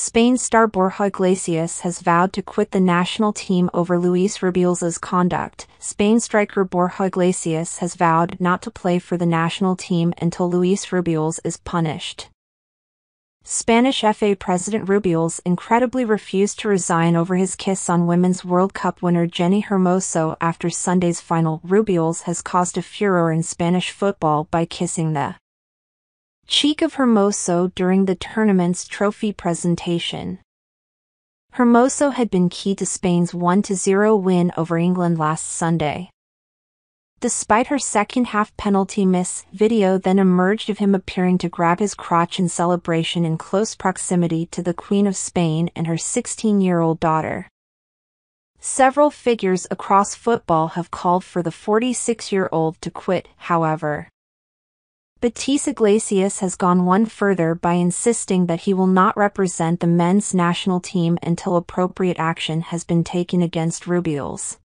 Spain star Borja Iglesias has vowed to quit the national team over Luis Rubiales' conduct. Spain striker Borja Iglesias has vowed not to play for the national team until Luis Rubiales is punished. Spanish FA President Rubiales incredibly refused to resign over his kiss on Women's World Cup winner Jenni Hermoso after Sunday's final. Rubiales has caused a furor in Spanish football by kissing the cheek of Hermoso during the tournament's trophy presentation. Hermoso had been key to Spain's 1-0 win over England last Sunday. Despite her second half penalty miss, video then emerged of him appearing to grab his crotch in celebration in close proximity to the Queen of Spain and her 16-year-old daughter. Several figures across football have called for the 46-year-old to quit, however. Betis Iglesias has gone one further by insisting that he will not represent the men's national team until appropriate action has been taken against Rubiales.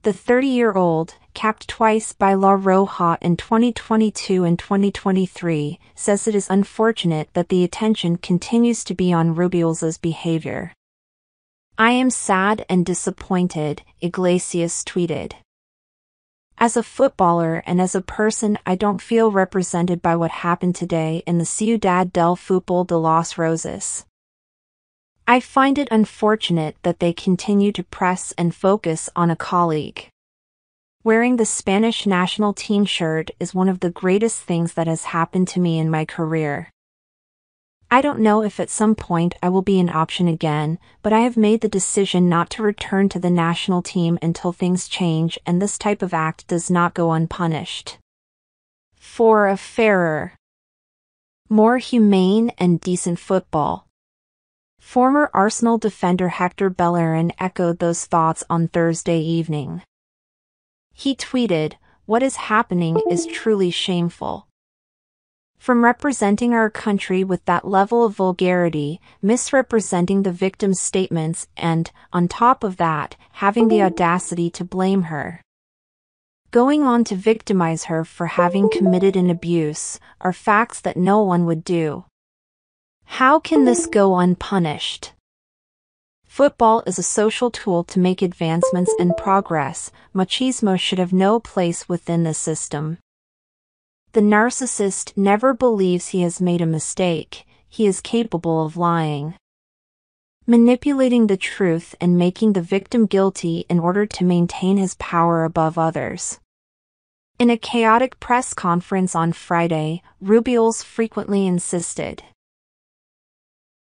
The 30-year-old, capped twice by La Roja in 2022 and 2023, says it is unfortunate that the attention continues to be on Rubiales' behavior. I am sad and disappointed, Iglesias tweeted. As a footballer and as a person I don't feel represented by what happened today in the Ciudad del Fútbol de Las Rozas. I find it unfortunate that they continue to press and focus on a colleague. Wearing the Spanish national team shirt is one of the greatest things that has happened to me in my career. I don't know if at some point I will be an option again, but I have made the decision not to return to the national team until things change and this type of act does not go unpunished. For a fairer, more humane and decent football. Former Arsenal defender Hector Bellerin echoed those thoughts on Thursday evening. He tweeted, What is happening is truly shameful. From representing our country with that level of vulgarity, misrepresenting the victim's statements, and, on top of that, having the audacity to blame her. Going on to victimize her for having committed an abuse, are facts that no one would do. How can this go unpunished? Football is a social tool to make advancements and progress. Machismo should have no place within the system. The narcissist never believes he has made a mistake, he is capable of lying. Manipulating the truth and making the victim guilty in order to maintain his power above others. In a chaotic press conference on Friday, Rubiales frequently insisted,